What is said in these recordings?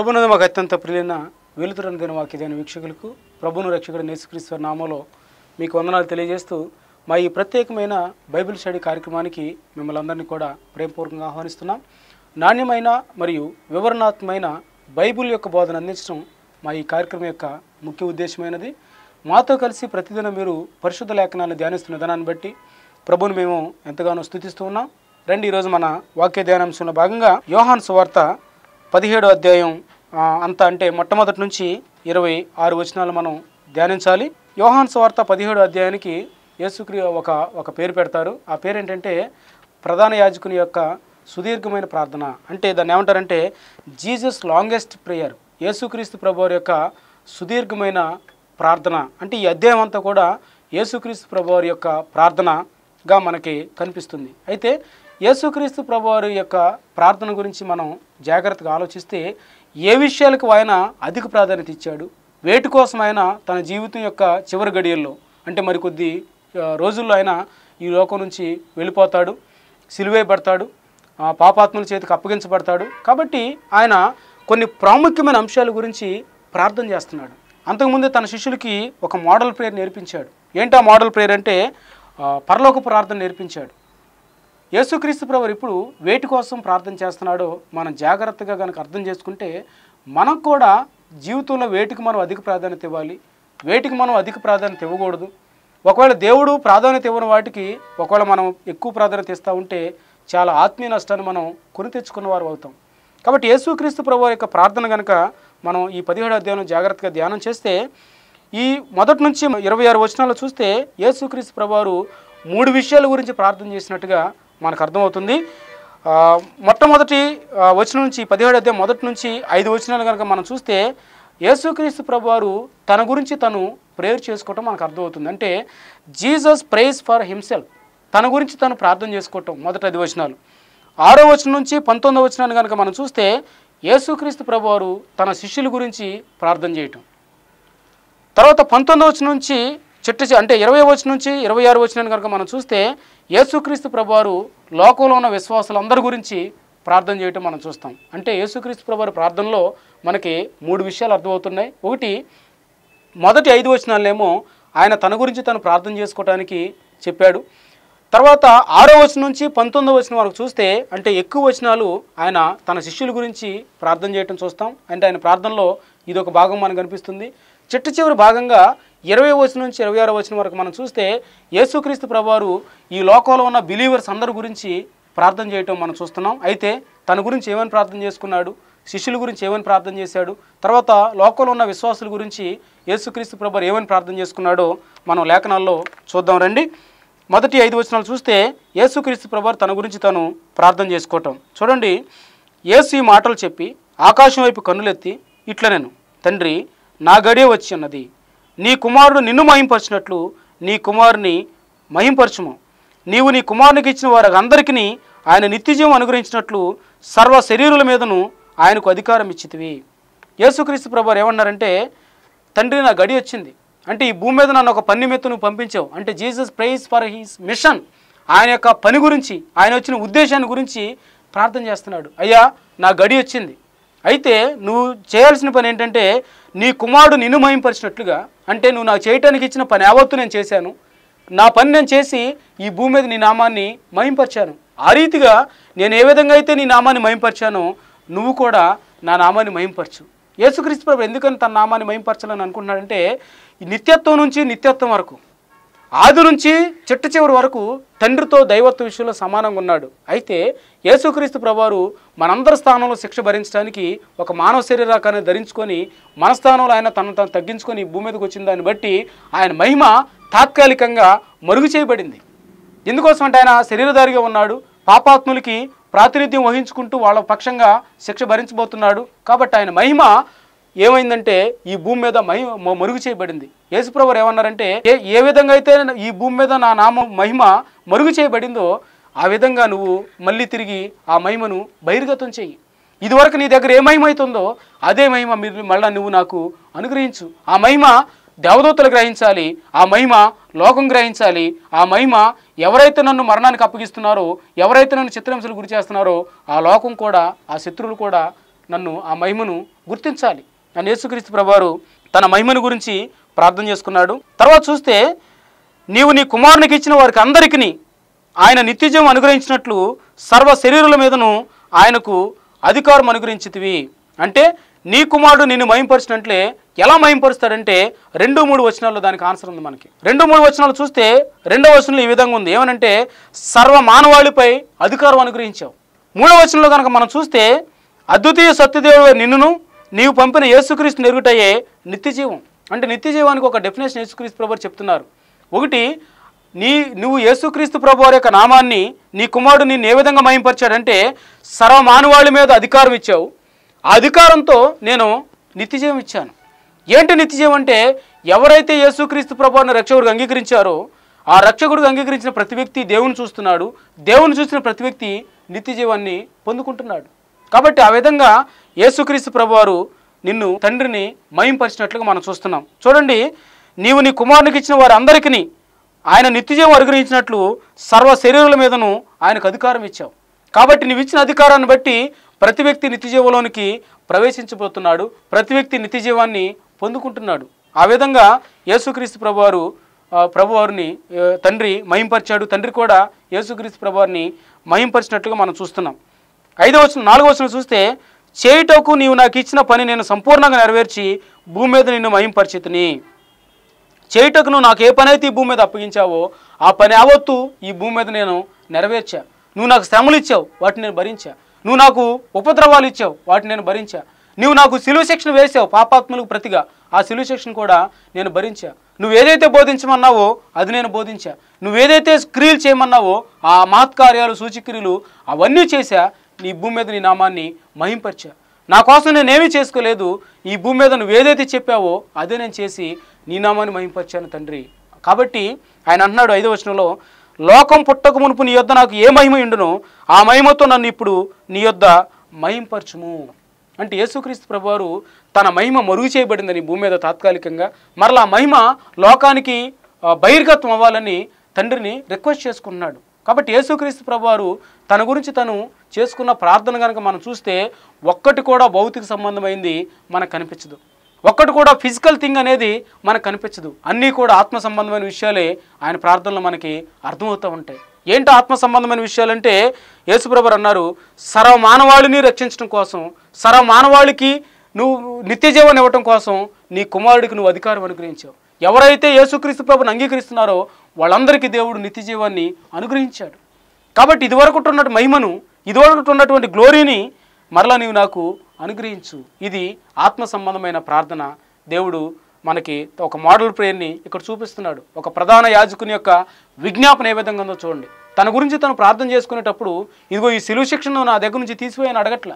ప్రభునది మాకు అత్యంత ప్రియులైన వెలుతురని దిన వాక్యదైన వీక్షకులకు ప్రభును రక్షకుడు నేసుక్రీశ్వర నామలో మీకు వందనాలు తెలియజేస్తూ మా ఈ ప్రత్యేకమైన బైబిల్ స్టడీ కార్యక్రమానికి మిమ్మల్ని అందరినీ కూడా ప్రేమపూర్వకంగా ఆహ్వానిస్తున్నాం. నాణ్యమైన మరియు వివరణాత్మకమైన బైబిల్ యొక్క బోధన అందించడం మా ఈ కార్యక్రమం యొక్క ముఖ్య ఉద్దేశమైనది. మాతో కలిసి ప్రతిదిన మీరు పరిశుద్ధ లేఖనాన్ని ధ్యానిస్తున్న విధానాన్ని బట్టి ప్రభుని మేము ఎంతగానో స్థుతిస్తూ ఉన్నాం. రండి ఈరోజు మన వాక్య ధ్యానాంశంలో భాగంగా యోహాన్ సువార్త పదిహేడు అధ్యాయం అంతా అంటే మొట్టమొదటి నుంచి ఇరవై ఆరు వచనాలు మనం ధ్యానించాలి. యోహాన్ వార్త పదిహేడు అధ్యాయానికి యేసుక్రీ ఒక ఒక పేరు పెడతారు. ఆ పేరు ఏంటంటే ప్రధాన యాజకుని యొక్క సుదీర్ఘమైన ప్రార్థన. అంటే దాన్ని ఏమంటారంటే జీసస్ లాంగెస్ట్ ప్రేయర్ యేసుక్రీస్తు ప్రభువారి యొక్క సుదీర్ఘమైన ప్రార్థన. అంటే ఈ అధ్యాయం అంతా కూడా యేసుక్రీస్తు ప్రభువారి యొక్క ప్రార్థనగా మనకి కనిపిస్తుంది. అయితే యేసుక్రీస్తు ప్రభువారి యొక్క ప్రార్థన గురించి మనం జాగ్రత్తగా ఆలోచిస్తే ఏ విషయాలకు ఆయన అధిక ప్రాధాన్యత ఇచ్చాడు? వేటి కోసం ఆయన తన జీవితం యొక్క చివరి గడియల్లో అంటే మరికొద్ది రోజుల్లో ఆయన ఈ లోకం నుంచి వెళ్ళిపోతాడు సిలువేయబడతాడు పాపాత్మల చేతికి అప్పగించబడతాడు. కాబట్టి ఆయన కొన్ని ప్రాముఖ్యమైన అంశాల గురించి ప్రార్థన చేస్తున్నాడు. అంతకుముందే తన శిష్యులకి ఒక మోడల్ ప్రేయర్ నేర్పించాడు. ఏంటి ఆ మోడల్ ప్రేయర్ అంటే పరలోక ప్రార్థన నేర్పించాడు. యేసుక్రీస్తు ప్రభు ఇప్పుడు వేటి కోసం ప్రార్థన చేస్తున్నాడో మనం జాగ్రత్తగా కనుక అర్థం చేసుకుంటే మనం కూడా జీవితంలో వేటికి మనం అధిక ప్రాధాన్యత ఇవ్వాలి వేటికి మనం అధిక ప్రాధాన్యత ఇవ్వకూడదు. ఒకవేళ దేవుడు ప్రాధాన్యత ఇవ్వని వాటికి ఒకవేళ మనం ఎక్కువ ప్రాధాన్యత ఇస్తూ ఉంటే చాలా ఆత్మీయ నష్టాన్ని మనం కొని తెచ్చుకున్న వారు అవుతాం. కాబట్టి యేసుక్రీస్తు ప్రభు యొక్క ప్రార్థన కనుక మనం ఈ పదిహేడు అధ్యాయం జాగ్రత్తగా ధ్యానం చేస్తే ఈ మొదటి నుంచి ఇరవై ఆరు వచనాలు చూస్తే యేసుక్రీస్తు ప్రభువారు మూడు విషయాల గురించి ప్రార్థన చేసినట్టుగా మనకు అర్థమవుతుంది. మొట్టమొదటి వచనం నుంచి పదిహేడు అధ్యాయం మొదటి నుంచి ఐదు వచనాలు కనుక మనం చూస్తే యేసుక్రీస్తు ప్రభువారు తన గురించి తను ప్రేయర్ చేసుకోవటం మనకు అర్థమవుతుంది. అంటే జీసస్ ప్రేస్ ఫర్ హిమ్సెల్ఫ్. తన గురించి తను ప్రార్థన చేసుకోవటం మొదటి ఐదు వచనాలు. ఆరో వచనం నుంచి పంతొమ్మిదో వచనాన్ని కనుక మనం చూస్తే యేసుక్రీస్తు ప్రభువారు తన శిష్యుల గురించి ప్రార్థన చేయటం. తర్వాత పంతొమ్మిదో వచనం నుంచి చిట్ట అంటే ఇరవై వచ్చిన నుంచి ఇరవై ఆరు వచ్చిన కనుక మనం చూస్తే యేసుక్రీస్తు ప్రభువారు లోకంలో ఉన్న విశ్వాసులందరి గురించి ప్రార్థన చేయటం మనం చూస్తాం. అంటే యేసుక్రీస్తు ప్రభువారి ప్రార్థనలో మనకి మూడు విషయాలు అర్థమవుతున్నాయి. ఒకటి మొదటి ఐదు వచనాలేమో ఆయన తన గురించి తను ప్రార్థన చేసుకోవడానికి చెప్పాడు. తర్వాత ఆరో వచనం నుంచి పంతొమ్మిదో వచనం వరకు చూస్తే అంటే ఎక్కువ వచనాలు ఆయన తన శిష్యుల గురించి ప్రార్థన చేయటం చూస్తాం. అంటే ఆయన ప్రార్థనలో ఇది ఒక భాగం మనకు కనిపిస్తుంది చిట్ట చివరి భాగంగా ఇరవై వచనం నుంచి ఇరవై ఆరో వచనం వరకు మనం చూస్తే యేసుక్రీస్తు ప్రభువారు ఈ లోకంలో ఉన్న బిలీవర్స్ అందరి గురించి ప్రార్థన చేయటం మనం చూస్తున్నాం. అయితే తన గురించి ఏమని ప్రార్థన చేసుకున్నాడు? శిష్యుల గురించి ఏమని ప్రార్థన చేశాడు? తర్వాత లోకంలో ఉన్న విశ్వాసుల గురించి యేసుక్రీస్తు ప్రభు ఏమని ప్రార్థన చేసుకున్నాడో మనం లేఖనాల్లో చూద్దాం రండి. మొదటి ఐదు వచనాలు చూస్తే యేసుక్రీస్తు ప్రభు తన గురించి తను ప్రార్థన చేసుకోవటం. చూడండి యేసు ఈ మాటలు చెప్పి ఆకాశం వైపు కన్నులెత్తి ఇట్లా నేను తండ్రి నా గడియ వచ్చి ఉన్నది నీ కుమారుడు నిన్ను మహింపరిచినట్లు నీ కుమారుని మహింపరచుము. నీవు నీ కుమారునికి ఇచ్చిన వారికి అందరికీ ఆయన నిత్యజీవం అనుగ్రహించినట్లు సర్వ శరీరుల మీదను ఆయనకు అధికారం ఇచ్చితివి. యేసుక్రీస్తు ప్రభు ఏమన్నారంటే తండ్రి నా గడి వచ్చింది. అంటే ఈ భూమి మీద నన్ను ఒక పని నిమిత్తం నువ్వు పంపించావు. అంటే Jesus praise for his mission. ఆయన యొక్క పని గురించి ఆయన వచ్చిన ఉద్దేశాన్ని గురించి ప్రార్థన చేస్తున్నాడు. అయ్యా నా గడి వచ్చింది. అయితే నువ్వు చేయాల్సిన పని ఏంటంటే నీ కుమారుడు నిన్ను మహింపరిచినట్లుగా అంటే నువ్వు నాకు చేయటానికి ఇచ్చిన పని యావత్తు నేను చేశాను. నా పని నేను చేసి ఈ భూమి మీద నీ నామాన్ని మహింపరిచాను. ఆ రీతిగా నేను ఏ విధంగా అయితే నీ నామాన్ని మహింపరిచానో నువ్వు కూడా నా నామాన్ని మహింపరచు. యేసుక్రీస్తు ప్రభు ఎందుకని తన నామాన్ని మహింపరచాలని అనుకుంటున్నాడంటే ఈ నిత్యత్వం నుంచి నిత్యత్వం వరకు. ఆది నుంచి చిట్ట చివరి వరకు తండ్రితో దైవత్వ విషయంలో సమానంగా ఉన్నాడు. అయితే యేసుక్రీస్తు ప్రభువారు మనందరి స్థానంలో శిక్ష భరించడానికి ఒక మానవ శరీరాకాన్ని ధరించుకొని మన స్థానంలో ఆయన తను తను తగ్గించుకొని భూమి మీదకి వచ్చిన దాన్ని బట్టి ఆయన మహిమ తాత్కాలికంగా మరుగు చేయబడింది. ఎందుకోసం అంటే ఆయన శరీరధారిగా ఉన్నాడు. పాపాత్ములకి ప్రాతినిధ్యం వహించుకుంటూ వాళ్ళ పక్షంగా శిక్ష భరించబోతున్నాడు. కాబట్టి ఆయన మహిమ ఏమైందంటే ఈ భూమి మీద మహిమ మరుగు చేయబడింది. యేసుప్రభు ఏమన్నారంటే ఏ ఏ విధంగా అయితే ఈ భూమి మీద నా నామం మహిమ మరుగు చేయబడిందో ఆ విధంగా నువ్వు మళ్ళీ తిరిగి ఆ మహిమను బహిర్గతం చెయ్యి ఇదివరకు నీ దగ్గర ఏ మహిమ అవుతుందో అదే మహిమ మీరు మళ్ళీ నువ్వు నాకు అనుగ్రహించు. ఆ మహిమ దేవదూతలు గ్రహించాలి ఆ మహిమ లోకం గ్రహించాలి ఆ మహిమ ఎవరైతే నన్ను మరణానికి అప్పగిస్తున్నారో ఎవరైతే నన్ను చిత్రహింసలు గురి చేస్తున్నారో ఆ లోకం కూడా ఆ శత్రువులు కూడా నన్ను ఆ మహిమను గుర్తించాలి. అని యేసుక్రీస్తు ప్రభువారు తన మహిమను గురించి ప్రార్థన చేసుకున్నాడు. తర్వాత చూస్తే నీవు నీ కుమారునికి ఇచ్చిన వారికి అందరికీ ఆయన నిత్యజం అనుగ్రహించినట్లు సర్వ శరీరుల మీదను ఆయనకు అధికారం అనుగ్రహించితివి. అంటే నీ కుమారుడు నిన్ను మయంపరిచినట్లే ఎలా మయంపరుస్తాడంటే రెండు మూడు వచనాల్లో దానికి ఆన్సర్ ఉంది మనకి. రెండు మూడు వచనాలు చూస్తే రెండో వచనంలో ఈ విధంగా ఉంది. ఏమనంటే సర్వ మానవాళిపై అధికారం అనుగ్రహించావు. మూడో వచనంలో కనుక మనం చూస్తే అద్వితీయ సత్యదేవుడు నిన్నును నీవు పంపిన యేసుక్రీస్తు నెరుగుటయ్యే నిత్యజీవం. అంటే నిత్యజీవానికి ఒక డెఫినేషన్ యేసుక్రీస్తు ప్రభు చెప్తున్నారు. ఒకటి నీ నువ్వు యేసుక్రీస్తు ప్రభు వారి యొక్క నామాన్ని నీ కుమారుడు నిన్ను ఏ విధంగా మయంపరిచాడంటే సర్వ మానవాళి మీద అధికారం ఇచ్చావు. ఆ అధికారంతో నేను నిత్యజీవం ఇచ్చాను. ఏంటి నిత్యజీవం అంటే ఎవరైతే యేసుక్రీస్తు ప్రభువారిని రక్షకుడికి అంగీకరించారో ఆ రక్షకుడికి అంగీకరించిన ప్రతి వ్యక్తి దేవుని చూస్తున్నాడు. దేవుని చూసిన ప్రతి వ్యక్తి నిత్యజీవాన్ని పొందుకుంటున్నాడు. కాబట్టి ఆ విధంగా యేసుక్రీస్తు ప్రభువారు నిన్ను తండ్రిని మయంపరిచినట్లుగా మనం చూస్తున్నాం. చూడండి నీవు నీ కుమారునికి ఇచ్చిన వారందరికీ ఆయన నిత్యజీవం అనుగ్రహించినట్లు సర్వ శరీరుల మీదను ఆయనకు అధికారం ఇచ్చావు. కాబట్టి నీవు ఇచ్చిన అధికారాన్ని బట్టి ప్రతి వ్యక్తి నిత్యజీవంలోనికి ప్రవేశించబోతున్నాడు ప్రతి వ్యక్తి నిత్యజీవాన్ని పొందుకుంటున్నాడు. ఆ విధంగా యేసుక్రీస్తు ప్రభువారు ప్రభువారిని తండ్రి మహింపరిచాడు తండ్రి కూడా యేసుక్రీస్తు ప్రభువారిని మహింపరిచినట్లుగా మనం చూస్తున్నాం. ఐదో వచ్చిన నాలుగో వచ్చిన చూస్తే చేయుటకు నీవు నాకు ఇచ్చిన పని నేను సంపూర్ణంగా నెరవేర్చి భూమి మీద నిన్ను మహింపరిచితిని. చేయుటకు నువ్వు నాకు ఏ పని అయితే ఈ భూమి మీద అప్పగించావో ఆ పని యావత్తు ఈ భూమి మీద నేను నెరవేర్చా. నువ్వు నాకు శ్రమలు ఇచ్చావు వాటిని నేను భరించా. నువ్వు నాకు ఉపద్రవాలు ఇచ్చావు వాటిని నేను భరించా. నువ్వు నాకు సిలువ శిక్షణ వేసావు పాపాత్మలకు ప్రతిగా ఆ సిలువ శిక్షణ కూడా నేను భరించా. నువ్వు ఏదైతే బోధించమన్నావో అది నేను బోధించా. నువ్వు ఏదైతే క్రియలు చేయమన్నావో ఆ మహత్కార్యాలు సూచిక్రియలు అవన్నీ చేశా నీ భూమి మీద నీ నామాన్ని మహింపరిచా. నా కోసం నేనేమీ చేసుకోలేదు ఈ భూమి మీద నువ్వు ఏదైతే చెప్పావో అదే నేను చేసి నీ నామాన్ని మహింపరిచాను తండ్రి. కాబట్టి ఆయన అంటున్నాడు ఐదో వచనంలో లోకం పుట్టక మునుపు నీ యొద్ద నాకు ఏ మహిమ ఉండునో ఆ మహిమతో నన్ను ఇప్పుడు నీ యొద్ద మహింపరచుము. అంటే యేసుక్రీస్తు ప్రభువారు తన మహిమ మరుగు చేయబడిందని భూమి మీద తాత్కాలికంగా. మరలా మహిమ లోకానికి బహిర్గతం అవ్వాలని తండ్రిని రిక్వెస్ట్ చేసుకున్నాడు. కాబట్టి యేసుక్రీస్తు ప్రభువారు తన గురించి తను చేసుకున్న ప్రార్థన కనుక మనం చూస్తే ఒక్కటి కూడా భౌతిక సంబంధమైంది మనకు కనిపించదు. ఒక్కటి కూడా ఫిజికల్ థింగ్ అనేది మనకు కనిపించదు. అన్నీ కూడా ఆత్మ సంబంధమైన విషయాలే ఆయన ప్రార్థనలు మనకి అర్థమవుతూ ఉంటాయి. ఏంటి ఆత్మ సంబంధమైన విషయాలంటే యేసుప్రభర్ అన్నారు సర్వ మానవాళిని రక్షించడం కోసం సర్వ మానవాళికి నువ్వు నిత్య జీవనం ఇవ్వటం కోసం నీ కుమారుడికి నువ్వు అధికారం అనుగ్రహించావు. ఎవరైతే యేసుక్రీస్తు ప్రభుని అంగీకరిస్తున్నారో వాళ్ళందరికీ దేవుడు నిత్య జీవాన్ని అనుగ్రహించాడు. కాబట్టి ఇదివరకు ఉన్నటువంటి మహిమను ఇదివరకు ఉన్నటువంటి గ్లోరీని మరలా నీవు నాకు అనుగ్రహించు. ఇది ఆత్మ సంబంధమైన ప్రార్థన. దేవుడు మనకి ఒక మోడల్ ప్రేయర్ని ఇక్కడ చూపిస్తున్నాడు. ఒక ప్రధాన యాజకుని యొక్క విజ్ఞాపన ఏ విధంగా ఉందో చూడండి. తన గురించి తను ప్రార్థన చేసుకునేటప్పుడు ఇదిగో ఈ సిలువ శిక్షను నా దగ్గర నుంచి తీసిపోయాను అడగట్ల.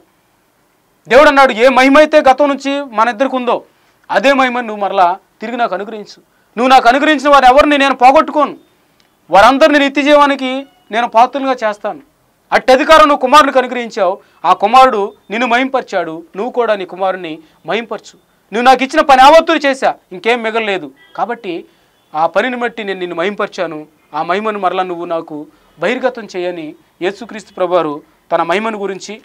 దేవుడు అన్నాడు ఏ మహిమ అయితే గతం నుంచి మన ఇద్దరికి ఉందో అదే మహిమను నువ్వు మరలా తిరిగి నాకు అనుగ్రహించు. నువ్వు నాకు అనుగ్రహించిన వారు ఎవరిని నేను పోగొట్టుకోను? వారందరిని నిత్య జీవానికి నేను పాత్రలుగా చేస్తాను. అట్టి అధికారం నువ్వు కుమారునికి అనుగ్రహించావు. ఆ కుమారుడు నిన్ను మయంపరిచాడు నువ్వు కూడా నీ కుమారుని మయంపరచు నువ్వు నాకు ఇచ్చిన పని ఆవత్తులు చేశా. ఇంకేం మిగలలేదు. కాబట్టి ఆ పనిని బట్టి నేను నిన్ను మయంపరిచాను ఆ మహిమను మరలా నువ్వు నాకు బహిర్గతం చేయని యేసుక్రీస్తు ప్రభువారు తన మహిమను గురించి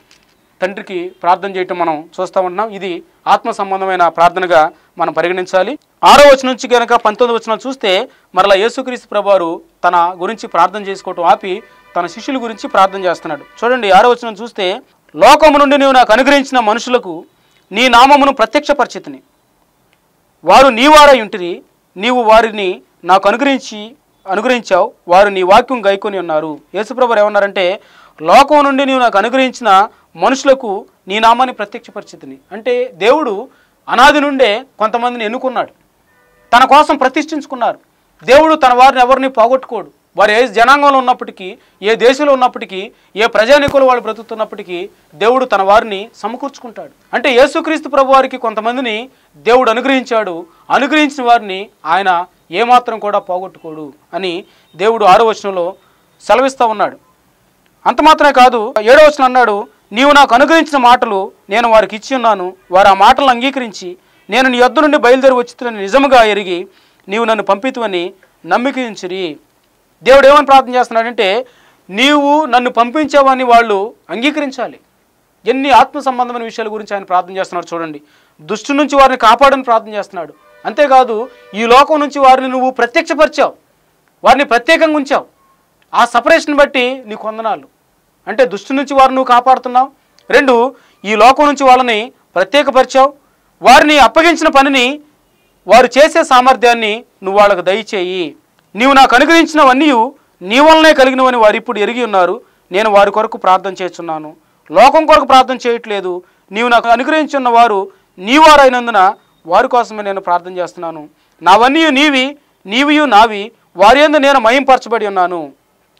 తండ్రికి ప్రార్థన చేయటం మనం చూస్తూ ఉంటున్నాం. ఇది ఆత్మ సంబంధమైన ప్రార్థనగా మనం పరిగణించాలి. ఆరో వచనం నుంచి కనుక పంతొమ్మిది వచనాలు చూస్తే మరలా యేసుక్రీస్తు ప్రభువారు తన గురించి ప్రార్థన చేసుకోవటం ఆపి తన శిష్యుల గురించి ప్రార్థన చేస్తున్నాడు. చూడండి ఆరో వచనం చూస్తే లోకము నుండి నీవు నాకు అనుగ్రహించిన మనుషులకు నీ నామమును ప్రత్యక్షపరిచితిని. వారు నీ వారై ఉంటిరి నీవు వారిని నాకు అనుగ్రహించి అనుగ్రహించావు వారు నీ వాక్యం గైకొని ఉన్నారు. యేసుప్రభు ఏమన్నారంటే లోకం నుండి నీవు నాకు అనుగ్రహించిన మనుషులకు నీ నామాన్ని ప్రత్యక్షపరిచితిని. అంటే దేవుడు అనాది నుండే కొంతమందిని ఎన్నుకున్నాడు. తన కోసం ప్రతిష్ఠించుకున్నారు. దేవుడు తన వారిని ఎవరిని పోగొట్టుకోడు. వారు ఏ జనాంగంలో ఉన్నప్పటికీ ఏ దేశంలో ఉన్నప్పటికీ ఏ ప్రజానికులు వాళ్ళు బ్రతుకుతున్నప్పటికీ దేవుడు తన వారిని సమకూర్చుకుంటాడు. అంటే యేసుక్రీస్తు ప్రభు వారికి కొంతమందిని దేవుడు అనుగ్రహించాడు. అనుగ్రహించిన వారిని ఆయన ఏమాత్రం కూడా పోగొట్టుకోడు అని దేవుడు ఆరో వచనంలో సెలవిస్తూ ఉన్నాడు. అంత మాత్రమే కాదు ఏడో వచ్చిన అన్నాడు నీవు నాకు అనుగ్రహించిన మాటలు నేను వారికి ఇచ్చి ఉన్నాను. వారు ఆ మాటలను అంగీకరించి నేను నీ యొద్ద నుండి బయలుదేరి వచ్చిన నిజముగా ఎరిగి నీవు నన్ను పంపితువని నమ్మికించిరి దేవుడు ఏమని ప్రార్థన చేస్తున్నాడంటే నీవు నన్ను పంపించావని వాళ్ళు అంగీకరించాలి. ఎన్ని ఆత్మ సంబంధమైన విషయాల గురించి ఆయన ప్రార్థన చేస్తున్నాడు చూడండి. దుష్టు నుంచి వారిని కాపాడని ప్రార్థన చేస్తున్నాడు. అంతేకాదు ఈ లోకం నుంచి వారిని నువ్వు ప్రత్యక్షపరిచావు. వారిని ప్రత్యేకంగా ఉంచావు. ఆ సపరేషన్ బట్టి నీకు వందనాలు. అంటే దుష్టి నుంచి వారు నువ్వు కాపాడుతున్నావు. రెండు ఈ లోకం నుంచి వాళ్ళని ప్రత్యేకపరిచావు. వారిని అప్పగించిన పనిని వారు చేసే సామర్థ్యాన్ని నువ్వు వాళ్ళకు దయచేయి. నీవు నాకు అనుగ్రహించినవన్నీ నీ వలనే కలిగినవని వారు ఇప్పుడు ఎరిగి ఉన్నారు. నేను వారి కొరకు ప్రార్థన చేస్తున్నాను. లోకం కొరకు ప్రార్థన చేయట్లేదు. నీవు నాకు అనుగ్రహించున్న వారు నీవారైనందున వారి కోసమే నేను ప్రార్థన చేస్తున్నాను. నావన్నీ నీవి నీవియు నావి. వారి నేను మయంపరచబడి ఉన్నాను.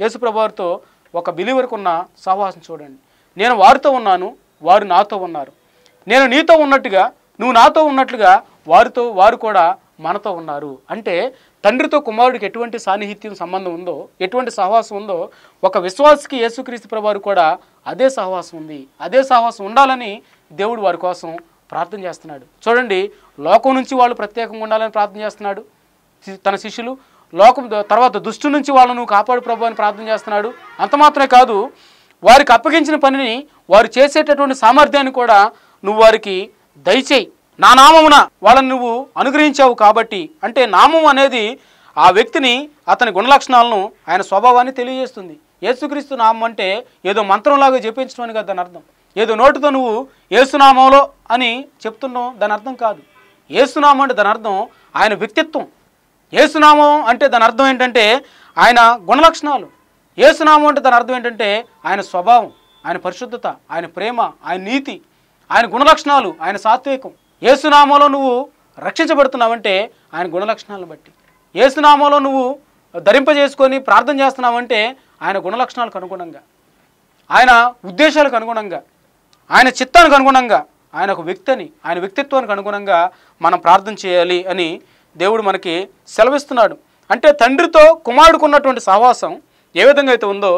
యేసుప్రభువారితో ఒక బిలీవర్కు ఉన్న సహవాసం చూడండి. నేను వారితో ఉన్నాను వారు నాతో ఉన్నారు. నేను నీతో ఉన్నట్టుగా నువ్వు నాతో ఉన్నట్లుగా వారితో వారు కూడా మనతో ఉన్నారు. అంటే తండ్రితో కుమారుడికి ఎటువంటి సాన్నిహిత్యం సంబంధం ఉందో ఎటువంటి సహవాసం ఉందో ఒక విశ్వాసకి యేసుక్రీస్తు ప్రభువారు కూడా అదే సహవాసం ఉంది. అదే సహవాసం ఉండాలని దేవుడు వారి కోసం ప్రార్థన చేస్తున్నాడు. చూడండి లోకం నుంచి వాళ్ళు ప్రత్యేకంగా ఉండాలని ప్రార్థన చేస్తున్నాడు. శి- తన శిష్యులు లోకం తర్వాత దుష్టు నుంచి వాళ్ళను కాపాడు ప్రభు అని ప్రార్థన చేస్తున్నాడు. అంత మాత్రమే కాదు వారికి అప్పగించిన పనిని వారు చేసేటటువంటి సామర్థ్యాన్ని కూడా నువ్వు వారికి దయచేయి. నా నామమున వాళ్ళని నువ్వు అనుగ్రహించావు కాబట్టి అంటే నామం అనేది ఆ వ్యక్తిని అతని గుణలక్షణాలను ఆయన స్వభావాన్ని తెలియజేస్తుంది. యేసుక్రీస్తు నామం అంటే ఏదో మంత్రంలాగా చెప్పించడం అని కదా దాని అర్థం. ఏదో నోటితో నువ్వు ఏసునామంలో అని చెప్తున్నావు దాని అర్థం కాదు. ఏసునామం అంటే దాని అర్థం ఆయన వ్యక్తిత్వం. ఏసునామం అంటే దాని అర్థం ఏంటంటే ఆయన గుణలక్షణాలు. ఏసునామం అంటే దాని అర్థం ఏంటంటే ఆయన స్వభావం ఆయన పరిశుద్ధత ఆయన ప్రేమ ఆయన నీతి ఆయన గుణలక్షణాలు ఆయన సాత్వికం. ఏసునామంలో నువ్వు రక్షించబడుతున్నావంటే ఆయన గుణలక్షణాలను బట్టి. ఏసునామంలో నువ్వు ధరింపజేసుకొని ప్రార్థన చేస్తున్నావంటే ఆయన గుణలక్షణాలకు అనుగుణంగా. ఆయన ఉద్దేశాలకు అనుగుణంగా. ఆయన చిత్తానికి అనుగుణంగా. ఆయన ఒక వ్యక్తిని ఆయన వ్యక్తిత్వానికి అనుగుణంగా మనం ప్రార్థన చేయాలి అని దేవుడు మనకి సెలవిస్తున్నాడు. అంటే తండ్రితో కుమారుడుకున్నటువంటి సహవాసం ఏ విధంగా అయితే ఉందో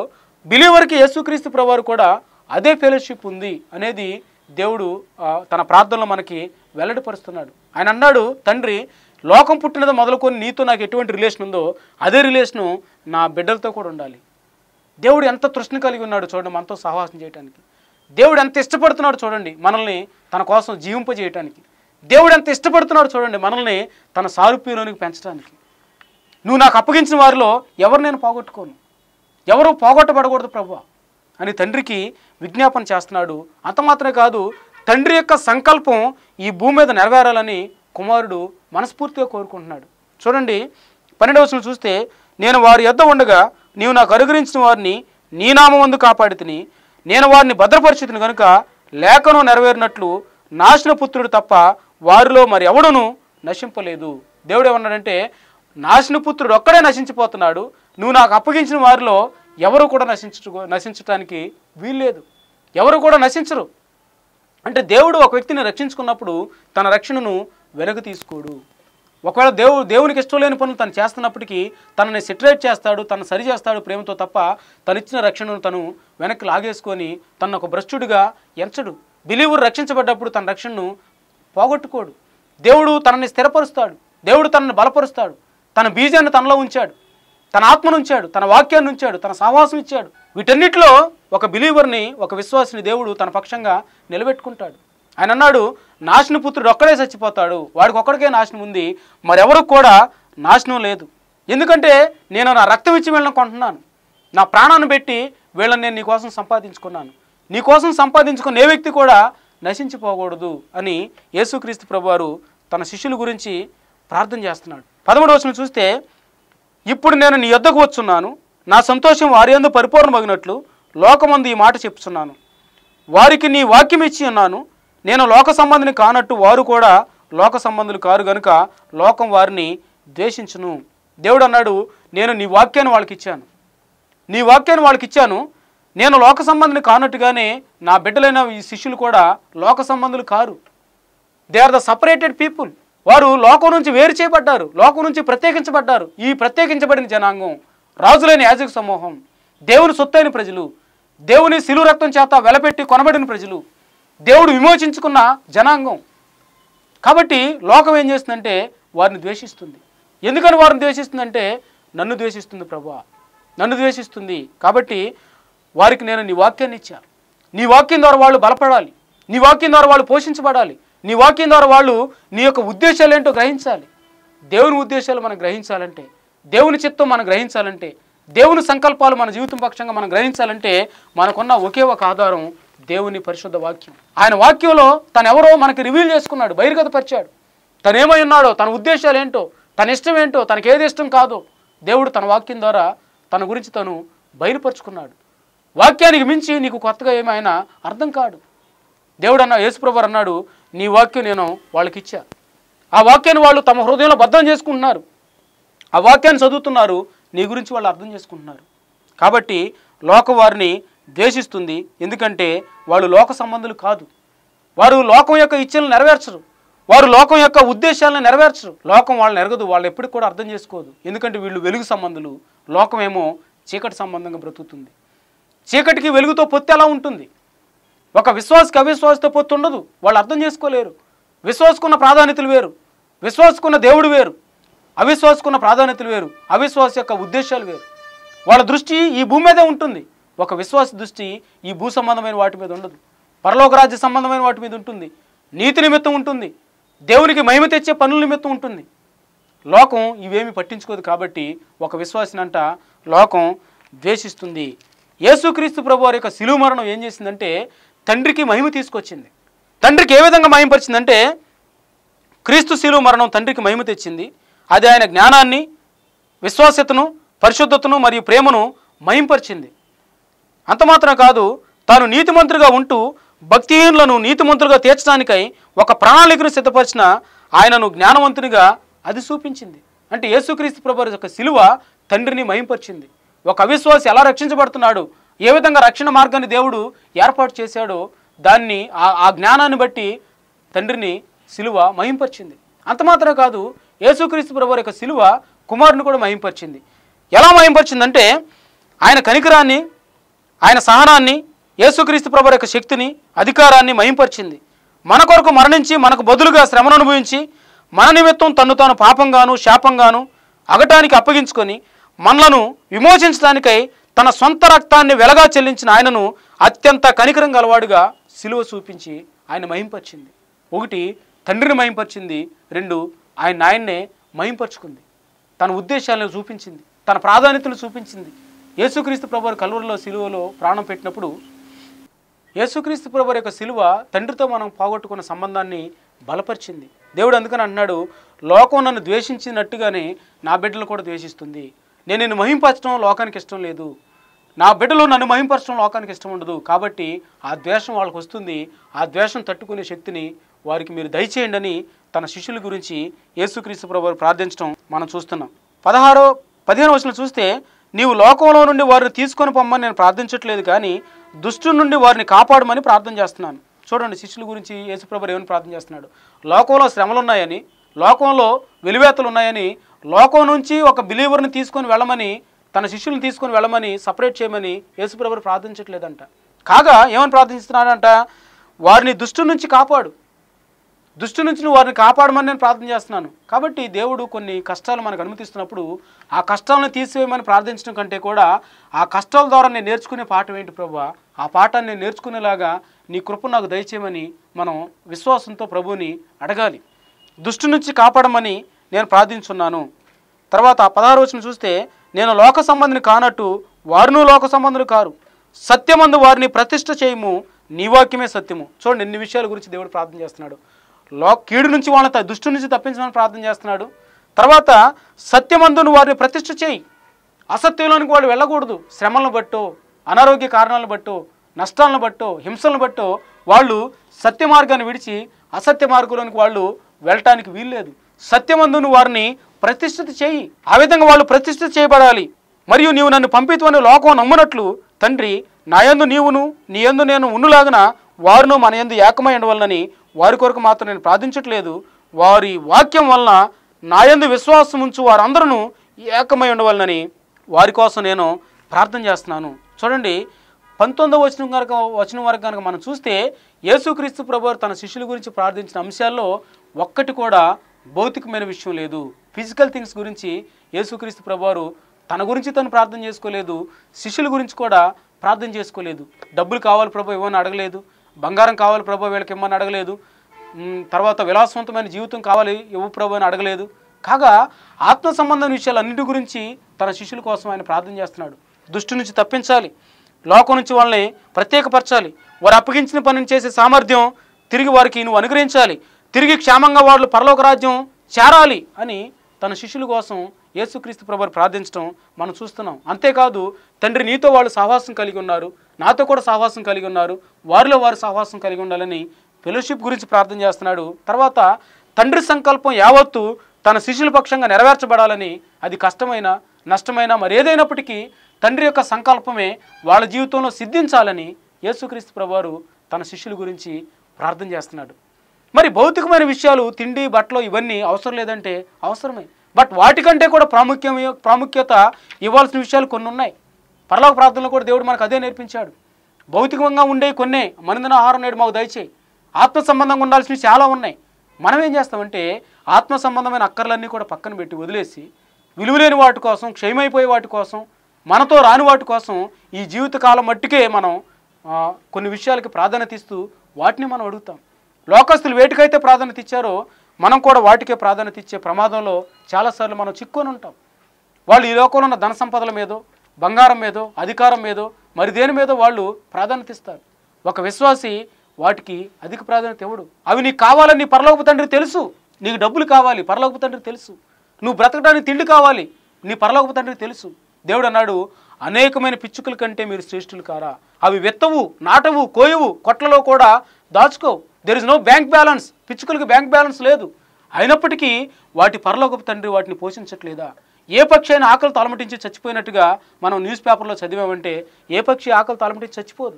బిలీవర్కి యేసుక్రీస్తు ప్రభువారు కూడా అదే ఫెలోషిప్ ఉంది అనేది దేవుడు తన ప్రార్థనలో మనకి వెల్లడిపరుస్తున్నాడు. ఆయన అన్నాడు తండ్రి లోకం పుట్టినది మొదలుకొని నీతో నాకు ఎటువంటి రిలేషన్ ఉందో అదే రిలేషను నా బిడ్డలతో కూడా ఉండాలి. దేవుడు ఎంత తృష్ణ కలిగి ఉన్నాడు చూడండి మనతో సహవాసం చేయడానికి దేవుడు ఎంత ఇష్టపడుతున్నాడు చూడండి మనల్ని తన కోసం జీవింపజేయటానికి. దేవుడు ఎంత ఇష్టపడుతున్నాడు చూడండి మనల్ని తన సారూప్యంలోనికి పెంచడానికి. నువ్వు నాకు అప్పగించిన వారిలో ఎవరు నేను పోగొట్టుకోను? ఎవరు పోగొట్టబడకూడదు ప్రభు అని తండ్రికి విజ్ఞాపన చేస్తున్నాడు. అంత మాత్రమే కాదు తండ్రి యొక్క సంకల్పం ఈ భూమి మీద నెరవేరాలని కుమారుడు మనస్ఫూర్తిగా కోరుకుంటున్నాడు. చూడండి పన్నెండవ చూస్తే నేను వారి యొద్ద ఉండగా నీవు నాకు అనుగ్రహించిన వారిని నీ నామందు కాపాడితిని నేను వారిని భద్రపరిచితిని కనుక లేఖను నెరవేరినట్లు నాశనపుత్రుడు తప్ప వారిలో మరి ఎవడును నశింపలేదు. దేవుడు ఏమన్నాడంటే నాశనపుత్రుడు ఒక్కడే నశించిపోతున్నాడు. నువ్వు నాకు అప్పగించిన వారిలో ఎవరు కూడా నశించు నశించటానికి వీల్లేదు. ఎవరు కూడా నశించరు. అంటే దేవుడు ఒక వ్యక్తిని రక్షించుకున్నప్పుడు తన రక్షణను వెనక్కి తీసుకోడు. ఒకవేళ దేవుడు దేవునికి ఇష్టం లేని పనులు తను చేస్తున్నప్పటికీ తనని సెటరేట్ చేస్తాడు తను సరి చేస్తాడు ప్రేమతో తప్ప తను ఇచ్చిన రక్షణను తను వెనక్కి లాగేసుకొని తను ఒక భ్రష్టుడిగా ఎంచడు. బిలీవర్ రక్షించబడ్డప్పుడు తన రక్షణను పోగొట్టుకోడు. దేవుడు తనని స్థిరపరుస్తాడు. దేవుడు తనని బలపరుస్తాడు. తన బీజాన్ని తనలో ఉంచాడు. తన ఆత్మను ఉంచాడు. తన వాక్యాన్ని ఉంచాడు. తన సహవాసం ఇచ్చాడు. వీటన్నిటిలో ఒక బిలీవర్ని ఒక విశ్వాసిని దేవుడు తన పక్షంగా నిలబెట్టుకుంటాడు. ఆయన అన్నాడు నాశన పుత్రుడు ఒక్కడే చచ్చిపోతాడు. వాడికి ఒక్కడికే నాశనం ఉంది. మరెవరికి కూడా నాశనం లేదు. ఎందుకంటే నేను నా రక్తం ఇచ్చి వీళ్ళని కొంటున్నాను. నా ప్రాణాన్ని పెట్టి వీళ్ళని నేను నీకోసం సంపాదించుకున్నాను. నీకోసం సంపాదించుకున్న ఏ వ్యక్తి కూడా నశించిపోకూడదు అని యేసుక్రీస్తు ప్రభువారు తన శిష్యుల గురించి ప్రార్థన చేస్తున్నాడు. పదమూడు వచనం చూస్తే ఇప్పుడు నేను నీ యొద్దకు వచ్చున్నాను. నా సంతోషం వారి యందు పరిపూర్ణమగినట్లు లోకమందు ఈ మాట చెప్తున్నాను. వారికి నీ వాక్యం ఇచ్చి ఉన్నాను. నేను లోక సంబంధిని కానట్టు వారు కూడా లోక సంబంధులు కారు గనుక లోకం వారిని ద్వేషించును. దేవుడు అన్నాడు నేను నీ వాక్యాన్ని వాళ్ళకి ఇచ్చాను. నీ వాక్యాన్ని వాళ్ళకి ఇచ్చాను. నేను లోక సంబంధిని కానట్టుగానే నా బిడ్డలైన ఈ శిష్యులు కూడా లోక సంబంధులు car. They are the separated people వారు లోకం నుంచి వేరు చేయబడ్డారు లోకం నుంచి ప్రత్యేకించబడ్డారు. ఈ ప్రత్యేకించబడిన జనాంగం రాజులైన యాజక సమూహం దేవుని సొత్తైన ప్రజలు దేవుని శిలు రక్తం చేత వెలపెట్టి కొనబడిన ప్రజలు దేవుడు విమోచించుకున్న జనాంగం. కాబట్టి లోకం ఏం చేస్తుందంటే వారిని ద్వేషిస్తుంది. ఎందుకని వారిని ద్వేషిస్తుందంటే నన్ను ద్వేషిస్తుంది ప్రభా నన్ను ద్వేషిస్తుంది. కాబట్టి వారికి నేను నీ వాక్యాన్ని ఇచ్చా నీ వాక్యం ద్వారా వాళ్ళు బలపడాలి. నీ వాక్యం ద్వారా వాళ్ళు పోషించబడాలి. నీ వాక్యం ద్వారా వాళ్ళు నీ యొక్క ఉద్దేశాలు ఏంటో గ్రహించాలి. దేవుని ఉద్దేశాలు మనం గ్రహించాలంటే దేవుని చిత్తం మనం గ్రహించాలంటే దేవుని సంకల్పాలు మన జీవితం పక్షంగా మనం గ్రహించాలంటే మనకున్న ఒకే ఒక ఆధారం దేవుని పరిశుద్ధ వాక్యం. ఆయన వాక్యంలో తను ఎవరో మనకి రివీల్ చేసుకున్నాడు బహిర్గతపరిచాడు. తను ఏమై ఉన్నాడో తన ఉద్దేశాలు ఏంటో తన ఇష్టం ఏంటో తనకి ఏది ఇష్టం కాదో దేవుడు తన వాక్యం ద్వారా తన గురించి తను బయలుపరుచుకున్నాడు. వాక్యానికి మించి నీకు కొత్తగా ఏమైనా అర్థం కాడు. దేవుడు అన్న యేసుప్రభు అన్నాడు నీ వాక్యం నేను వాళ్ళకి ఇచ్చా. ఆ వాక్యాన్ని వాళ్ళు తమ హృదయంలో బద్ధం చేసుకుంటున్నారు. ఆ వాక్యాన్ని చదువుతున్నారు నీ గురించి వాళ్ళు అర్థం చేసుకుంటున్నారు. కాబట్టి లోక వారిని ద్వేషిస్తుంది. ఎందుకంటే వాళ్ళు లోక సంబంధులు కాదు. వారు లోకం యొక్క ఇచ్చలను నెరవేర్చరు. వారు లోకం యొక్క ఉద్దేశాలను నెరవేర్చరు. లోకం వాళ్ళని ఎరగదు వాళ్ళు ఎప్పటికి కూడా అర్థం చేసుకోదు. ఎందుకంటే వీళ్ళు వెలుగు సంబంధులు. లోకమేమో చీకటి సంబంధంగా బ్రతుకుతుంది. చీకటికి వెలుగుతో పొత్తు ఎలా ఉంటుంది? ఒక విశ్వాసకి అవిశ్వాసతో పొత్తు ఉండదు. వాళ్ళు అర్థం చేసుకోలేరు. విశ్వాసుకున్న ప్రాధాన్యతలు వేరు. విశ్వాసుకున్న దేవుడు వేరు. అవిశ్వాసుకున్న ప్రాధాన్యతలు వేరు. అవిశ్వాస యొక్క ఉద్దేశాలు వేరు. వాళ్ళ దృష్టి ఈ భూమి మీదే ఉంటుంది. ఒక విశ్వాస దృష్టి ఈ భూ సంబంధమైన వాటి మీద ఉండదు. పరలోక రాజ్య సంబంధమైన వాటి మీద ఉంటుంది. నీతి నిమిత్తం ఉంటుంది. దేవునికి మహిమ తెచ్చే పనుల నిమిత్తం ఉంటుంది. లోకం ఇవేమి పట్టించుకోదు కాబట్టి ఒక విశ్వాసినంట లోకం ద్వేషిస్తుంది. యేసుక్రీస్తు ప్రభు వారి యొక్క శిలువ మరణం ఏం చేసిందంటే తండ్రికి మహిమ తీసుకొచ్చింది. తండ్రికి ఏ విధంగా మహిమపరిచిందంటే క్రీస్తు శిలువు మరణం తండ్రికి మహిమ తెచ్చింది. అది ఆయన జ్ఞానాన్ని విశ్వాసతను పరిశుద్ధతను మరియు ప్రేమను మహింపరిచింది. అంతమాత్రం కాదు తాను నీతిమంతుడిగా ఉంటూ భక్తిహీనులను నీతిమంతులుగా తీర్చడానికై ఒక ప్రణాళికను సిద్ధపరిచిన ఆయనను జ్ఞానవంతునిగా అది చూపించింది. అంటే యేసుక్రీస్తు ప్రభు యొక్క శిలువ తండ్రిని మహింపరిచింది. ఒక అవిశ్వాసి ఎలా రక్షించబడుతున్నాడు? ఏ విధంగా రక్షణ మార్గాన్ని దేవుడు ఏర్పాటు చేశాడో దాన్ని ఆ- ఆ జ్ఞానాన్ని బట్టి తండ్రిని శిలువ మహింపరిచింది. అంత మాత్రమే కాదు యేసుక్రీస్తు ప్రభు యొక్క శిలువ కుమారుని కూడా మహింపరిచింది. ఎలా మహింపరిచిందంటే ఆయన కనికరాన్ని ఆయన సహనాన్ని యేసుక్రీస్తు ప్రభు యొక్క శక్తిని అధికారాన్ని మహింపరిచింది. మన కొరకు మరణించి మనకు బదులుగా శ్రమను అనుభవించి మన నిమిత్తం తన్ను తాను పాపంగాను శాపంగాను అగటానికి అప్పగించుకొని మనలను విమోచించడానికై తన సొంత రక్తాన్ని వెలగా చెల్లించిన ఆయనను అత్యంత కనికరం గలవాడుగా సిలువ చూపించి ఆయన మహింపరిచింది. ఒకటి తండ్రిని మహింపరిచింది. రెండు ఆయన ఆయన్నే మహింపరుచుకుంది. తన ఉద్దేశాలను చూపించింది. తన ప్రాధాన్యతలు చూపించింది. యేసుక్రీస్తు ప్రభు కలువరిలో సిలువలో ప్రాణం పెట్టినప్పుడు యేసుక్రీస్తు ప్రభు యొక్క సిలువ తండ్రితో మనం పోగొట్టుకున్న సంబంధాన్ని బలపరిచింది. దేవుడు అందుకని అన్నాడు లోకం నన్ను ద్వేషించినట్టుగానే నా బిడ్డలు కూడా ద్వేషిస్తుంది. నేను నిన్ను మహింపరచడం లోకానికి ఇష్టం లేదు. నా బిడ్డలో నన్ను మహింపరచడం లోకానికి ఇష్టం ఉండదు. కాబట్టి ఆ ద్వేషం వాళ్ళకి వస్తుంది. ఆ ద్వేషం తట్టుకునే శక్తిని వారికి మీరు దయచేయండి అని తన శిష్యుల గురించి యేసుక్రీస్తు ప్రభు ప్రార్థించడం మనం చూస్తున్నాం. పదహారో పదిహేను వచనం చూస్తే నీవు లోకంలో నుండి వారిని తీసుకొని పొమ్మని నేను ప్రార్థించట్లేదు కానీ దుష్టు నుండి వారిని కాపాడమని ప్రార్థన చేస్తున్నాను. చూడండి శిష్యుల గురించి యేసుప్రభు ఏమని ప్రార్థన చేస్తున్నాడు? లోకంలో శ్రమలు ఉన్నాయని లోకంలో వెలివేతలు ఉన్నాయని లోకం నుంచి ఒక బిలీవర్ని తీసుకొని వెళ్ళమని తన శిష్యుల్ని తీసుకొని వెళ్ళమని సపరేట్ చేయమని యేసుప్రభు ప్రార్థించట్లేదంట. కాగా ఏమని ప్రార్థిస్తున్నాడంట? వారిని దుష్టు నుంచి కాపాడు. దుష్టు నుంచి నువ్వు వారిని కాపాడమని నేను ప్రార్థన చేస్తున్నాను. కాబట్టి దేవుడు కొన్ని కష్టాలు మనకు అనుమతిస్తున్నప్పుడు ఆ కష్టాలను తీసివేయమని ప్రార్థించడం కంటే కూడా ఆ కష్టాల ద్వారా నేను నేర్చుకునే పాఠం ఏంటి ప్రభు? ఆ పాఠాన్ని నేను నేర్చుకునేలాగా నీ కృప నాకు దయచేయమని మనం విశ్వాసంతో ప్రభువుని అడగాలి. దుష్టు నుంచి కాపాడమని నేను ప్రార్థించున్నాను. తర్వాత పదహారు వచనం చూస్తే నేను లోక సంబంధిని కానట్టు వారును లోక సంబంధులు కారు. సత్యమందు వారిని ప్రతిష్ట చేయము నీ వాక్యమే సత్యము. చూడండి ఎన్ని విషయాల గురించి దేవుడు ప్రార్థన చేస్తున్నాడు. లో కీడు నుంచి వాళ్ళని త- దుష్టు నుంచి తప్పించమని ప్రార్థన చేస్తున్నాడు. తర్వాత సత్యమందును వారిని ప్రతిష్ఠ చేయి. అసత్యంలోనికి వాళ్ళు వెళ్ళకూడదు. శ్రమలను బట్టో అనారోగ్య కారణాలను బట్టో నష్టాలను బట్టో హింసలను బట్టో వాళ్ళు సత్య మార్గాన్ని విడిచి అసత్య మార్గంలోనికి వాళ్ళు వెళ్ళటానికి వీల్లేదు. సత్యమందును వారిని ప్రతిష్ఠిత చేయి. ఆ విధంగా వాళ్ళు ప్రతిష్ఠిత చేయబడాలి. మరియు నీవు నన్ను పంపితువని లోకం నమ్మునట్లు తండ్రి నాయందు నీవును నీ యందు నేను ఉన్నులాగన వారును మన యందు ఏకమై ఉండవలనని వారి కొరకు మాత్రం నేను ప్రార్థించట్లేదు. వారి వాక్యం వలన నాయందు విశ్వాసం ఉంచు వారందరూ ఏకమై ఉండవలనని వారి కోసం నేను ప్రార్థన చేస్తున్నాను. చూడండి పంతొమ్మిదవ వచనం కనుక వచనం వరకు కనుక మనం చూస్తే యేసుక్రీస్తు ప్రభు తన శిష్యుల గురించి ప్రార్థించిన అంశాల్లో ఒక్కటి కూడా భౌతికమైన విషయం లేదు. ఫిజికల్ థింగ్స్ గురించి యేసుక్రీస్తు ప్రభువారు తన గురించి తను ప్రార్థన చేసుకోలేదు. శిష్యుల గురించి కూడా ప్రార్థన చేసుకోలేదు. డబ్బులు కావాలి ప్రభు ఇవ్వని అడగలేదు. బంగారం కావాలి ప్రభు వీళ్ళకి ఇవ్వమని అడగలేదు. తర్వాత విలాసవంతమైన జీవితం కావాలి ఇవ్వు ప్రభు అని అడగలేదు. కాగా ఆత్మ సంబంధమైన విషయాలన్నిటి గురించి తన శిష్యుల కోసం ఆయన ప్రార్థన చేస్తున్నాడు. దృష్టి నుంచి తప్పించాలి. లోకం నుంచి వాళ్ళని ప్రత్యేకపరచాలి. వారు అప్పగించిన పనిని చేసే సామర్థ్యం తిరిగి వారికి నువ్వు అనుగ్రహించాలి. తిరిగి క్షేమంగా వాళ్ళు పరలోక రాజ్యం చేరాలి అని తన శిష్యుల కోసం యేసుక్రీస్తు ప్రభు ప్రార్థించడం మనం చూస్తున్నాం. అంతేకాదు తండ్రి నీతో వాళ్ళు సహవాసం కలిగి ఉన్నారు నాతో కూడా సహవాసం కలిగి ఉన్నారు వారిలో వారు సహవాసం కలిగి ఉండాలని ఫెలోషిప్ గురించి ప్రార్థన చేస్తున్నాడు. తర్వాత తండ్రి సంకల్పం యావత్తు తన శిష్యుల పక్షంగా నెరవేర్చబడాలని అది కష్టమైన నష్టమైన మరి ఏదైనప్పటికీ తండ్రి యొక్క సంకల్పమే వాళ్ళ జీవితంలో సిద్ధించాలని యేసుక్రీస్తు ప్రభువారు తన శిష్యుల గురించి ప్రార్థన చేస్తున్నాడు. మరి భౌతికమైన విషయాలు తిండి బట్టలు ఇవన్నీ అవసరం లేదంటే అవసరమే. బట్ వాటికంటే కూడా ప్రాముఖ్యం ప్రాముఖ్యత ఇవ్వాల్సిన విషయాలు కొన్ని ఉన్నాయి. పరలోక ప్రార్థనలో కూడా దేవుడు మనకు అదే నేర్పించాడు. భౌతికంగా ఉండే కొన్నే మనందిన ఆహారం నేడు మాకు దయచేయి. ఆత్మ సంబంధంగా ఉండాల్సినవి చాలా ఉన్నాయి. మనం ఏం చేస్తామంటే ఆత్మ సంబంధమైన అక్కర్లన్నీ కూడా పక్కన పెట్టి వదిలేసి విలువలేని వాటి కోసం క్షయమైపోయే వాటి కోసం మనతో రాని వాటి కోసం ఈ జీవితకాలం మట్టుకే మనం కొన్ని విషయాలకి ప్రాధాన్యత ఇస్తూ వాటిని మనం అడుగుతాం. లోకస్తులు వేటికైతే ప్రాధాన్యత ఇచ్చారో మనం కూడా వాటికే ప్రాధాన్యత ఇచ్చే ప్రమాదంలో చాలాసార్లు మనం చిక్కుని ఉంటాం. వాళ్ళు ఈ లోకంలో ఉన్న ధన సంపదల మీదో బంగారం మీదో అధికారం మీదో మరి దేని మీదో వాళ్ళు ప్రాధాన్యత ఇస్తారు. ఒక విశ్వాసి వాటికి అధిక ప్రాధాన్యత ఇవ్వడు. అవి నీకు కావాలని నీ పరలోకపు తండ్రి తెలుసు. నీకు డబ్బులు కావాలి పరలోకపు తండ్రి తెలుసు. నువ్వు బ్రతకడానికి తిండి కావాలి నీ పరలోకపు తండ్రి తెలుసు. దేవుడు అన్నాడు అనేకమైన పిచ్చుకల కంటే మీరు శ్రేష్ఠులు కారా. అవి విత్తవు నాటవు కోయవు కొట్లలో కూడా దాచుకోవు. There is no bank balance పిచ్చుకలకు bank balance లేదు. అయినప్పటికీ వాటి పరలోకపు తండ్రి వాటిని పోషించట్లేదా? ఏ పక్షి అయినా ఆకలి తలమటించి చచ్చిపోయినట్టుగా మనం న్యూస్ పేపర్లో చదివామంటే ఏ పక్షి ఆకలి తలమటించి చచ్చిపోదు?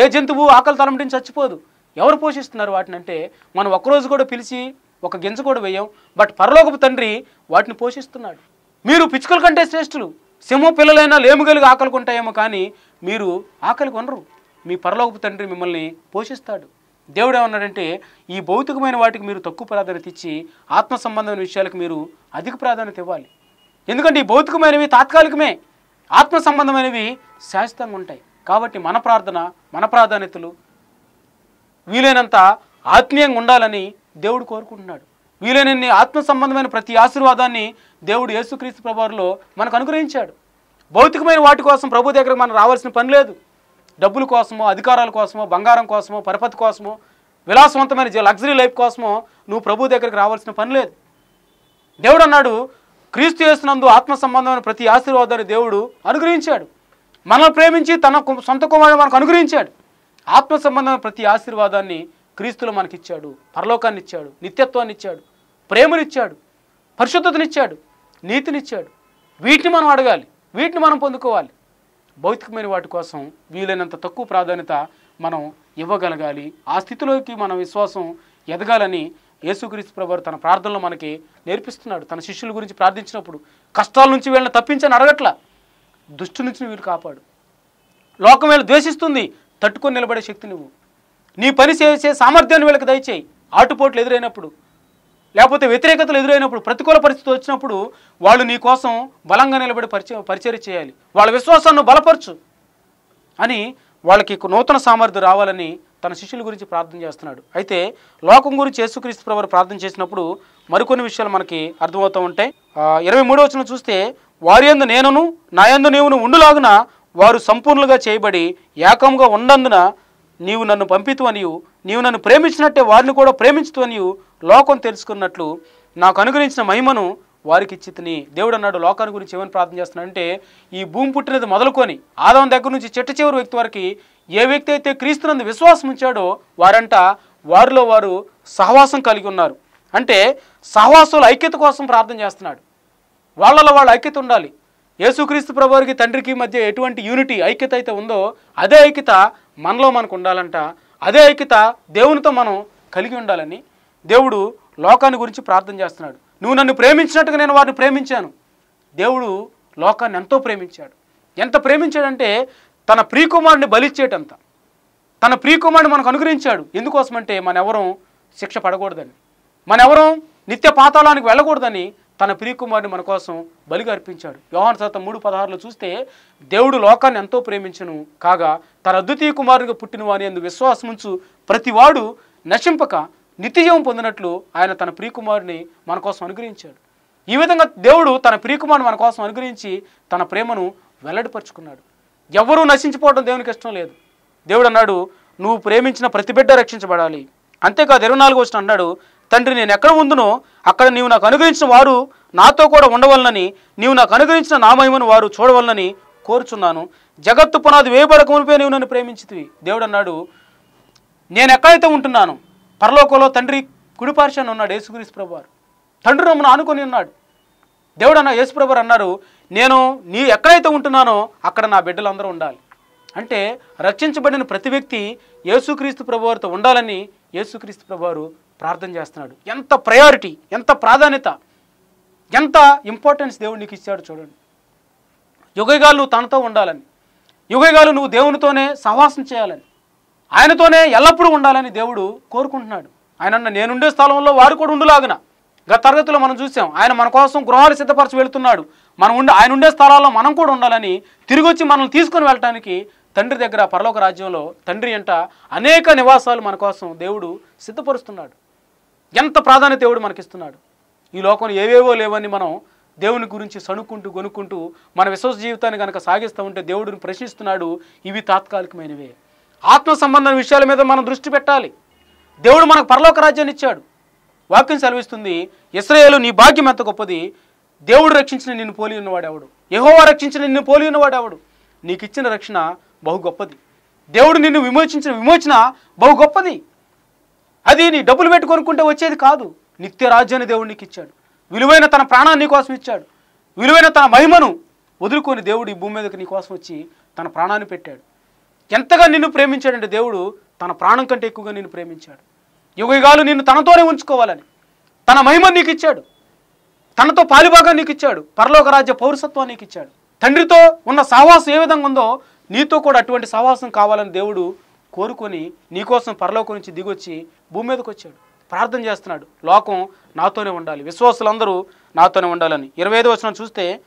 ఏ జంతువు ఆకలి తలమటించి చచ్చిపోదు? ఎవరు పోషిస్తున్నారు వాటిని అంటే మనం ఒక్కరోజు కూడా పిలిచి ఒక గింజ కూడా వేయం బట్ పరలోకపు తండ్రి వాటిని పోషిస్తున్నాడు. మీరు పిచ్చుకల కంటే శ్రేష్ఠులు. సింహం పిల్లలైనా లేముగలిగి ఆకలి కొంటాయేమో కానీ మీరు ఆకలి కొనరు. మీ పరలోకపు తండ్రి మిమ్మల్ని పోషిస్తాడు. దేవుడు ఏమన్నాడంటే ఈ భౌతికమైన వాటికి మీరు తక్కువ ప్రాధాన్యత ఇచ్చి ఆత్మ సంబంధమైన విషయాలకు మీరు అధిక ప్రాధాన్యత ఇవ్వాలి. ఎందుకంటే ఈ భౌతికమైనవి తాత్కాలికమే. ఆత్మ సంబంధమైనవి శాశ్వతంగా ఉంటాయి. కాబట్టి మన ప్రార్థన మన ప్రాధాన్యతలు వీలైనంత ఆత్మీయంగా ఉండాలని దేవుడు కోరుకుంటున్నాడు. వీలైనన్ని ఆత్మ సంబంధమైన ప్రతి ఆశీర్వాదాన్ని దేవుడు యేసుక్రీస్తు ప్రభువారిలో మనకు అనుగ్రహించాడు. భౌతికమైన వాటి కోసం ప్రభు దగ్గరకు మనం రావాల్సిన పని లేదు. డబ్బుల కోసమో అధికారాల కోసమో బంగారం కోసమో పరపతి కోసమో విలాసవంతమైన లగ్జరీ లైఫ్ కోసమో నువ్వు ప్రభు దగ్గరికి రావాల్సిన పని లేదు. దేవుడు అన్నాడు క్రీస్తు చేస్తున్నందు ఆత్మ సంబంధమైన ప్రతి ఆశీర్వాదాన్ని దేవుడు అనుగ్రహించాడు. మనల్ని ప్రేమించి తన సొంత కుమారుడు మనకు అనుగ్రహించాడు. ఆత్మ సంబంధమైన ప్రతి ఆశీర్వాదాన్ని క్రీస్తులో మనకిచ్చాడు. పరలోకాన్ని ఇచ్చాడు నిత్యత్వాన్ని ఇచ్చాడు ప్రేమనిచ్చాడు పరిశుద్ధతనిచ్చాడు నీతినిచ్చాడు. వీటిని మనం అడగాలి వీటిని మనం పొందుకోవాలి. భౌతికమైన వాటి కోసం వీలైనంత తక్కువ ప్రాధాన్యత మనం ఇవ్వగలగాలి. ఆ స్థితిలోకి మన విశ్వాసం ఎదగాలని యేసుక్రీస్తు ప్రభువారు తన ప్రార్థనలో మనకి నేర్పిస్తున్నాడు. తన శిష్యుల గురించి ప్రార్థించినప్పుడు కష్టాల నుంచి వీళ్ళని తప్పించని అడగట్ల దుష్టు నుంచి వీళ్ళు కాపాడు. లోకం వీళ్ళు ద్వేషిస్తుంది. తట్టుకొని నిలబడే శక్తి నువ్వు నీ పని చేసే సామర్థ్యాన్ని వీళ్ళకి దయచేయి. ఆటుపోట్లు ఎదురైనప్పుడు లేకపోతే వ్యతిరేకతలు ఎదురైనప్పుడు ప్రతికూల పరిస్థితి వచ్చినప్పుడు వాళ్ళు నీ కోసం బలంగా నిలబడి పరిచయం పరిచయం చేయాలి. వాళ్ళ విశ్వాసాన్ని బలపరచు అని వాళ్ళకి నూతన సామర్థ్యం రావాలని తన శిష్యుల గురించి ప్రార్థన చేస్తున్నాడు. అయితే లోకం గురించి యేసుక్రీస్తు ప్రభు ప్రార్థన చేసినప్పుడు మరికొన్ని విషయాలు మనకి అర్థమవుతూ ఉంటాయి. ఇరవై మూడో వచ్చిన చూస్తే వారి ఎందు నేనును నా యందు నీవును ఉండులాగున వారు సంపూర్ణంగా చేయబడి ఏకంగా ఉన్నందున నీవు నన్ను పంపితు అనియు నీవు నన్ను ప్రేమించినట్టే వారిని కూడా ప్రేమించుతూ అనియు లోకం తెలుసుకున్నట్లు నాకు అనుగ్రహించిన మహిమను వారికి ఇచ్చితిని. దేవుడు అన్నాడు లోకాన్ని గురించి ఏమని ప్రార్థన చేస్తున్నాడంటే ఈ భూమి పుట్టినది మొదలుకొని ఆదాం దగ్గర నుంచి చెట్టు చివరి వ్యక్తి వరకు ఏ వ్యక్తి అయితే క్రీస్తునందు విశ్వాసం ఉంచాడో వారంట వారిలో వారు సహవాసం కలిగి ఉన్నారు. అంటే సహవాసుల ఐక్యత కోసం ప్రార్థన చేస్తున్నాడు. వాళ్ళలో వాళ్ళ ఐక్యత ఉండాలి. యేసుక్రీస్తు ప్రభువారికి తండ్రికి మధ్య ఎటువంటి యూనిటీ ఐక్యత అయితే ఉందో అదే ఐక్యత మనలో మనకు ఉండాలంట. అదే ఐక్యత దేవునితో మనం కలిగి ఉండాలని దేవుడు లోకాన్ని గురించి ప్రార్థన చేస్తున్నాడు. నువ్వు నన్ను ప్రేమించినట్టుగా నేను వారిని ప్రేమించాను. దేవుడు లోకాన్ని ఎంతో ప్రేమించాడు. ఎంత ప్రేమించాడంటే తన ప్రియకుమారుని బలిచ్చేటంత. తన ప్రియకుమారుని మనకు అనుగ్రహించాడు. ఎందుకోసమంటే మనెవరం శిక్ష పడకూడదని. మనెవరం నిత్య పాతాళానికి వెళ్ళకూడదని తన ప్రియకుమారుని మన కోసం బలిగా అర్పించాడు. యోహాన్ శాత మూడు పదహారులో చూస్తే దేవుడు లోకాన్ని ఎంతో ప్రేమించను కాగా తన అద్వితీయ కుమారునిగా పుట్టిన వాని అందు విశ్వాసముంచు ప్రతివాడు నశింపక నిత్యజీవం పొందినట్లు ఆయన తన ప్రియకుమారుని మన కోసం అనుగ్రహించాడు. ఈ విధంగా దేవుడు తన ప్రియకుమారుని మన కోసం అనుగ్రహించి తన ప్రేమను వెల్లడిపరుచుకున్నాడు. ఎవరూ నశించిపోవడం దేవునికి ఇష్టం లేదు. దేవుడు అన్నాడు నువ్వు ప్రేమించిన ప్రతి బిడ్డ రక్షించబడాలి. అంతేకాదు ఇరవై నాలుగు వచ్చిన అన్నాడు తండ్రి నేను ఎక్కడ ఉందునో అక్కడ నీవు నాకు అనుగ్రహించిన వారు నాతో కూడా ఉండవలనని నీవు నాకు అనుగ్రహించిన నా వారు చూడవలనని కోరుచున్నాను. జగత్తు పునాది వేయబడక మునిపే నీవు నన్ను ప్రేమించితివి. దేవుడు అన్నాడు నేను ఎక్కడైతే ఉంటున్నాను పరలోకంలో తండ్రి కుడిపార్శాన్ని ఉన్నాడు యేసుక్రీస్తు ప్రభు వారు తండ్రి రమ్మను ఆనుకొని ఉన్నాడు. దేవుడు అన్న యేసుప్రభు అన్నారు నేను నీ ఎక్కడైతే ఉంటున్నానో అక్కడ నా బిడ్డలందరూ ఉండాలి. అంటే రక్షించబడిన ప్రతి వ్యక్తి యేసుక్రీస్తు ప్రభువారితో ఉండాలని యేసుక్రీస్తు ప్రభువారు ప్రార్థన చేస్తున్నాడు. ఎంత ప్రయారిటీ ఎంత ప్రాధాన్యత ఎంత ఇంపార్టెన్స్ దేవుడు నీకు ఇచ్చాడు చూడండి. యుగయుగాలు నువ్వు తనతో ఉండాలని యుగయుగాలు నువ్వు దేవునితోనే సహవాసం చేయాలని ఆయనతోనే ఎల్లప్పుడూ ఉండాలని దేవుడు కోరుకుంటున్నాడు. ఆయన అన్న నేనుండే స్థలంలో వారు కూడా ఉండులాగిన. గత తరగతిలో మనం చూసాం ఆయన మన కోసం గృహాలు సిద్ధపరచి వెళుతున్నాడు. మనం ఉండే ఆయన ఉండే స్థలాల్లో మనం కూడా ఉండాలని తిరిగి వచ్చి మనల్ని తీసుకొని వెళ్ళటానికి తండ్రి దగ్గర పరలోక రాజ్యంలో తండ్రి అంట అనేక నివాసాలు మన కోసం దేవుడు సిద్ధపరుస్తున్నాడు. ఎంత ప్రాధాన్యత దేవుడు మనకిస్తున్నాడు? ఈ లోకం ఏవేవో లేవని మనం దేవుని గురించి సణుక్కుంటూ కొనుక్కుంటూ మన విశ్వాస జీవితాన్ని కనుక సాగిస్తూ ఉంటే దేవుడిని ప్రశ్నిస్తున్నాడు ఇవి తాత్కాలికమైనవే. ఆత్మ సంబంధం విషయాల మీద మనం దృష్టి పెట్టాలి. దేవుడు మనకు పరలోక రాజ్యాన్ని ఇచ్చాడు. వాక్యం సెలవిస్తుంది ఇస్రాయేలు నీ భాగ్యం ఎంత గొప్పది? దేవుడు రక్షించిన నిన్ను పోలి ఉన్నవాడు ఎవడు? యహోవా రక్షించిన నిన్ను పోలి ఉన్నవాడు ఎవడు? నీకు ఇచ్చిన రక్షణ బహు గొప్పది. దేవుడు నిన్ను విమోచించిన విమోచన బహు గొప్పది. అది నీ డబ్బులు పెట్టి కొనుక్కుంటే వచ్చేది కాదు. నిత్య రాజ్యాన్ని దేవుడికి ఇచ్చాడు విలువైన తన ప్రాణాన్ని కోసం ఇచ్చాడు. విలువైన తన మహిమను వదులుకొని దేవుడు ఈ భూమి మీదకి నీ కోసం వచ్చి తన ప్రాణాన్ని పెట్టాడు. ఎంతగా నిన్ను ప్రేమించాడంటే దేవుడు తన ప్రాణం కంటే ఎక్కువగా నిన్ను ప్రేమించాడు. యుగయుగాలు నిన్ను తనతోనే ఉంచుకోవాలని తన మహిమను నీకు ఇచ్చాడు తనతో పాలిభాగం నీకు ఇచ్చాడు పరలోక రాజ్య పౌరసత్వం నీకు ఇచ్చాడు తండ్రితో ఉన్న సహవాసం ఏ విధంగా ఉందో నీతో కూడా అటువంటి సహవాసం కావాలని దేవుడు కోరుకొని నీకోసం పరలోకం నుంచి దిగొచ్చి భూమి మీదకి వచ్చాడు. ప్రార్థన చేస్తున్నాడు. లోకం నాతోనే ఉండాలి. విశ్వాసులందరూ నాతోనే ఉండాలని. ఇరవై ఐదు వచ్చిన చూస్తే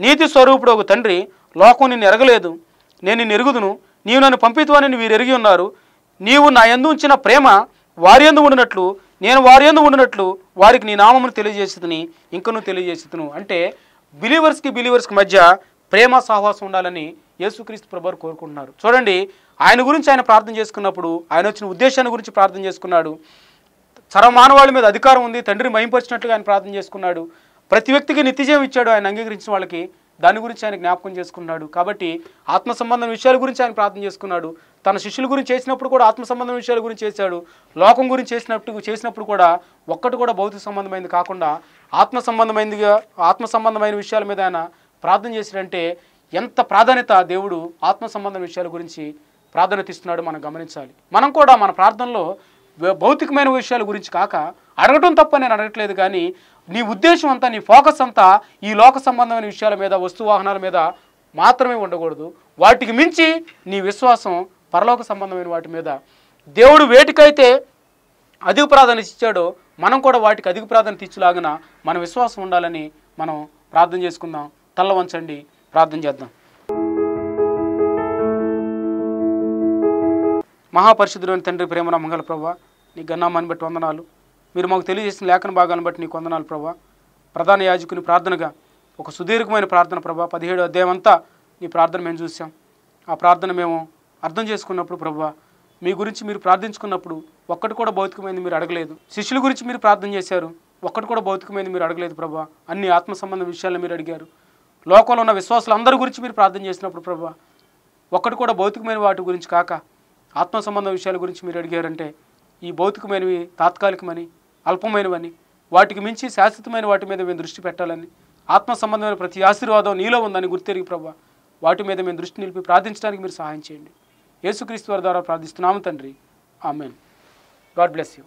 నీతి స్వరూపుడు ఒక తండ్రి లోకం నిన్ను ఎరగలేదు. నేను నిన్ను ఎరుగుదును. నీవు నన్ను పంపితువని వీరు ఎరిగి ఉన్నారు. నీవు నా యందు ఉంచిన ప్రేమ వారి ఎందు ఉండినట్లు నేను వారి ఎందు ఉండినట్లు వారికి నీ నామమును తెలియజేసిదని ఇంకనూ తెలియజేసితును అంటే బిలీవర్స్కి బిలీవర్స్కి మధ్య ప్రేమ సహవాసం ఉండాలని యేసుక్రీస్తు ప్రభు కోరుకుంటున్నారు. చూడండి ఆయన గురించి ఆయన ప్రార్థన చేసుకున్నప్పుడు ఆయన వచ్చిన ఉద్దేశాన్ని గురించి ప్రార్థన చేసుకున్నాడు. సర్వమానవాళి మీద అధికారం ఉంది తండ్రిని మయంపరిచినట్లుగా ఆయన ప్రార్థన చేసుకున్నాడు. ప్రతి వ్యక్తికి నిత్యజయం ఇచ్చాడు ఆయన అంగీకరించిన వాళ్ళకి. దాని గురించి ఆయన జ్ఞాపకం చేసుకున్నాడు. కాబట్టి ఆత్మ సంబంధం విషయాల గురించి ఆయన ప్రార్థన చేసుకున్నాడు. తన శిష్యుల గురించి చేసినప్పుడు కూడా ఆత్మ సంబంధం విషయాల గురించి చేశాడు. లోకం గురించి చేసినప్పుడు చేసినప్పుడు కూడా ఒక్కటి కూడా భౌతిక సంబంధమైనది కాకుండా ఆత్మ సంబంధమైనదిగా ఆత్మ సంబంధమైన విషయాల మీద ఆయన ప్రార్థన చేసినంటే ఎంత ప్రాధాన్యత దేవుడు ఆత్మ సంబంధం విషయాల గురించి ప్రాధాన్యత ఇస్తున్నాడు మనం గమనించాలి. మనం కూడా మన ప్రార్థనలో భౌతికమైన విషయాల గురించి కాక అడగటం తప్ప నేను అడగట్లేదు కానీ నీ ఉద్దేశం అంతా నీ ఫోకస్ అంతా ఈ లోక సంబంధమైన విషయాల మీద వస్తు వాహనాల మీద మాత్రమే ఉండకూడదు. వాటికి మించి నీ విశ్వాసం పరలోక సంబంధమైన వాటి మీద. దేవుడు వేటికైతే అధిక ప్రాధాన్యత ఇచ్చాడో మనం కూడా వాటికి అధిక ప్రాధాన్యత ఇచ్చేలాగిన మన విశ్వాసం ఉండాలని మనం ప్రార్థన చేసుకుందాం. తల్ల వంచండి ప్రార్థన చేద్దాం. మహాపరిశుద్ధుడైన తండ్రి ప్రేమ మంగళ ప్రభా నీ గన్నామాన్ని బట్టి వందనాలు. మీరు మాకు తెలియజేసిన లేఖన భాగాన్ని బట్టి నీకు వందనాలు ప్రభా. ప్రధాన యాజకుని ప్రార్థనగా ఒక సుదీర్ఘమైన ప్రార్థన ప్రభా. పదిహేడు అధ్యాయం అంతా నీ ప్రార్థన మేము చూసాం ఆ ప్రార్థన మేము అర్థం చేసుకున్నప్పుడు ప్రభా మీ గురించి మీరు ప్రార్థించుకున్నప్పుడు ఒక్కటి కూడా భౌతికమైంది మీరు అడగలేదు. శిష్యుల గురించి మీరు ప్రార్థన చేశారు ఒక్కటి కూడా భౌతికమైంది మీరు అడగలేదు ప్రభా. అన్ని ఆత్మ సంబంధ విషయాలను మీరు అడిగారు. లోకంలో ఉన్న విశ్వాసులందరి గురించి మీరు ప్రార్థన చేసినప్పుడు ప్రభా ఒక్కటి కూడా భౌతికమైన వాటి గురించి కాక ఆత్మ సంబంధ విషయాల గురించి మీరు అడిగారంటే ఈ భౌతికమైనవి తాత్కాలికమని అల్పమైనవని వాటికి మించి శాశ్వతమైన వాటి మీద మేము దృష్టి పెట్టాలని ఆత్మ సంబంధమైన ప్రతి ఆశీర్వాదం నీలో ఉందని గుర్తెరిగి ప్రభా వాటి మీద మేము దృష్టి నిలిపి ప్రార్థించడానికి మీరు సహాయం చేయండి. యేసుక్రీస్తు వారి ద్వారా ప్రార్థిస్తున్నాము తండ్రి. ఆమెన్. God bless you.